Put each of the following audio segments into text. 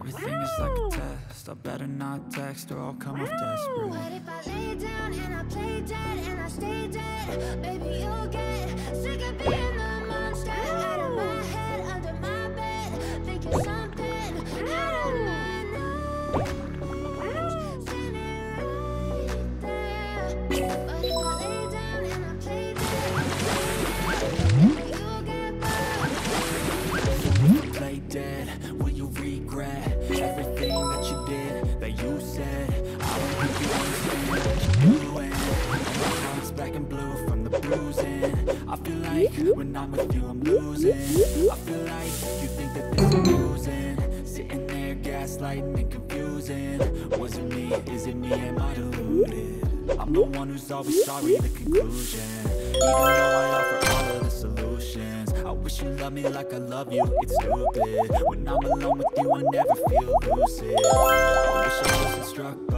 everything is like a test I better not text or I'll come off desperate What if I lay down and I play dead and I stay dead? Baby, you'll get sick of being the monster out of my head, under my bed, thinking something out of my nose. Standing right there. I feel like when I'm with you, I'm losing. I feel like you think that this is amusing. Sitting there, gaslighting and confusing. Was it me? Is it me? Am I deluded? I'm the one who's always sorry, the conclusion. Even though I offer all of the solutions. I wish you loved me like I love you, it's stupid When I'm alone with you, I never feel lucid I wish I wasn't struck by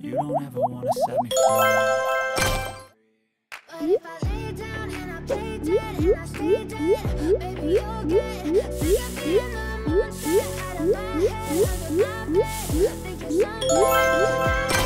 You don't ever wanna set me free. But if I lay down and I play dead and I stay dead, baby, you'll get sick being the monster out of my head, under my bed, thinking something